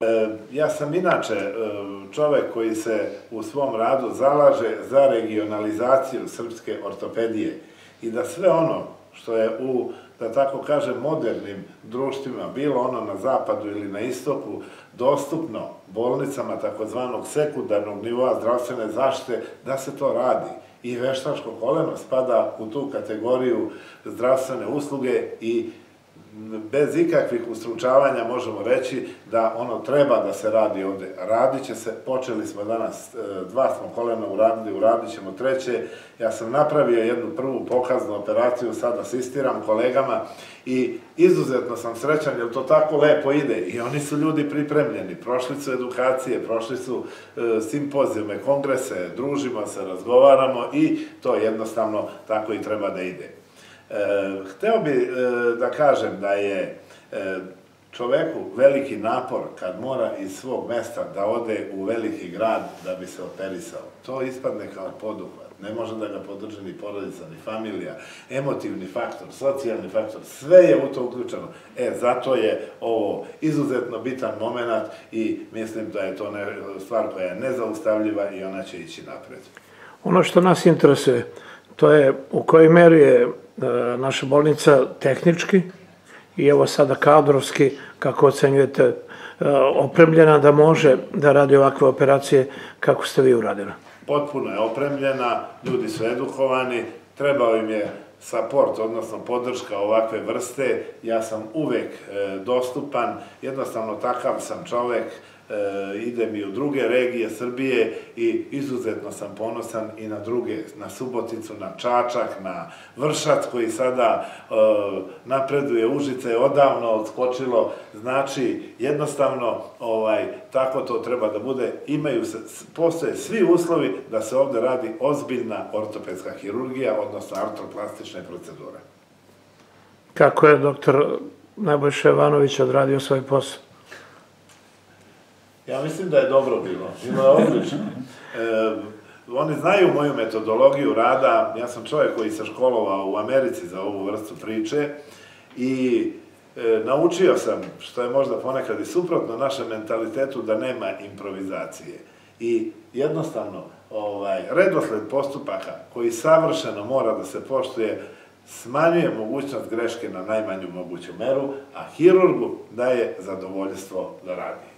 E, ja sam inače e, čovek koji se u svom radu zalaže za regionalizaciju srpske ortopedije i da sve ono što je u, da tako kažem, modernim društvima, bilo ono na zapadu ili na istoku, dostupno bolnicama takozvanog sekundarnog nivoa zdravstvene zaštite, da se to radi. I veštačko koleno spada u tu kategoriju zdravstvene usluge i bez ikakvih ustručavanja možemo reći da ono treba da se radi ovde. Radit će se, počeli smo danas, e, dva smo kolena uradili, uradit ćemo treće. Ja sam napravio jednu prvu pokaznu operaciju, sad asistiram kolegama i izuzetno sam srećan jer to tako lepo ide i oni su ljudi pripremljeni, prošli su edukacije, prošli su e, simpozijume, kongrese, družimo se, razgovaramo i to jednostavno tako i treba da ide. E, hteo bi e, da kažem da je e, čoveku veliki napor kad mora iz svog mesta da ode u veliki grad da bi se operisao. To ispadne kao poduhvat. Ne može da ga podrže ni porodica, ni familija, emotivni faktor, socijalni faktor, sve je u to uključeno. E, zato je ovo izuzetno bitan moment i mislim da je to ne, stvar koja je nezaustavljiva i ona će ići napred. Ono što nas interesuje, to je u kojoj meri je naša bolnica tehnički i evo sada kadrovski, kako ocenjujete, e, opremljena da može da radi ovakve operacije kako ste vi uradili? Potpuno je opremljena, ljudi su edukovani, trebao im je support, odnosno podrška ovakve vrste, ja sam uvek e, dostupan, jednostavno takav sam čovek, e, idem i u druge regije Srbije i izuzetno sam ponosan i na druge, na Suboticu, na Čačak, na Vršac koji sada e, napreduje, Užice je odavno odskočilo, znači jednostavno ovaj, tako to treba da bude, imaju se, postoje svi uslovi da se ovde radi ozbiljna ortopedska hirurgija, odnosno artroplastične procedure. Kako je doktor Nebojša Jovanović odradio svoj posao? Ja mislim da je dobro bilo. Bilo je odlično. E, oni znaju moju metodologiju rada. Ja sam čovjek koji se školovao u Americi za ovu vrstu priče i e, naučio sam, što je možda ponekad i suprotno našem mentalitetu, da nema improvizacije. I jednostavno, ovaj, redosled postupaka koji savršeno mora da se poštuje, smanjuje mogućnost greške na najmanju moguću meru, a hirurgu daje zadovoljstvo da radi.